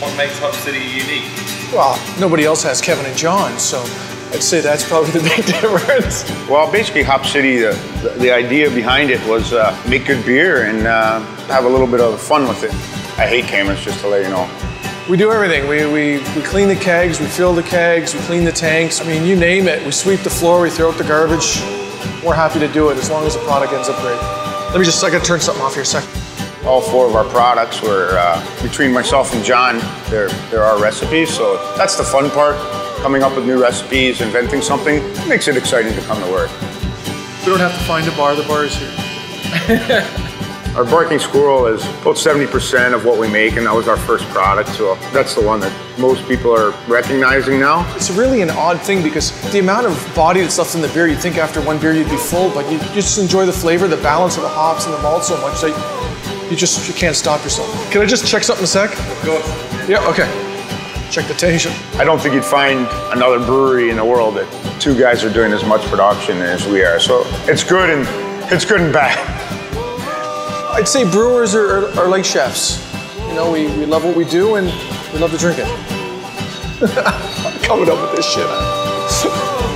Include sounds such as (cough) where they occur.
What makes Hop City unique? Well, nobody else has Kevin and John, so I'd say that's probably the (laughs) big difference. Well, basically, Hop City, the, the idea behind it was uh, make good beer and uh, have a little bit of fun with it. I hate cameras, just to let you know. We do everything. We, we, we clean the kegs, we fill the kegs, we clean the tanks. I mean, you name it. We sweep the floor, we throw out the garbage. We're happy to do it as long as the product ends up great. Let me just, I gotta turn something off here a sec. All four of our products were, uh, between myself and John, there, there are recipes, so that's the fun part. Coming up with new recipes, inventing something, makes it exciting to come to work. We don't have to find a bar, the bar is here. (laughs) Our Barking Squirrel is about 70% of what we make, and that was our first product, so that's the one that most people are recognizing now. It's really an odd thing because the amount of body that's left in the beer, you'd think after one beer you'd be full, but you, you just enjoy the flavor, the balance of the hops and the malt so much that you just you can't stop yourself. Can I just check something a sec? Go. Yeah, okay. Check the tension. I don't think you'd find another brewery in the world that two guys are doing as much production as we are. So it's good and it's good and bad. I'd say brewers are, are, are like chefs. You know, we, we love what we do and we love to drink it. (laughs) I'm coming up with this shit. (laughs)